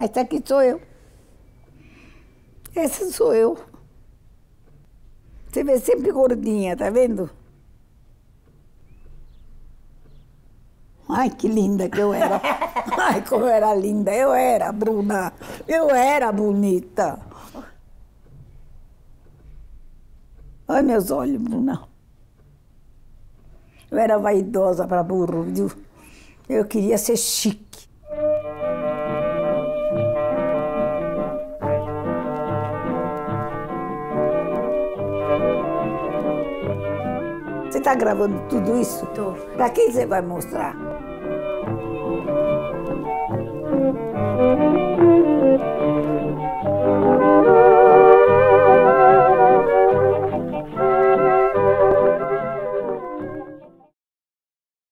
Essa aqui sou eu. Essa sou eu. Você vê sempre gordinha, tá vendo? Ai, que linda que eu era. Ai, como eu era linda. Eu era, Bruna. Eu era bonita. Olha meus olhos, Bruna. Eu era vaidosa para burro, viu? Eu queria ser chique. Você está gravando tudo isso? Tô. Para quem você vai mostrar?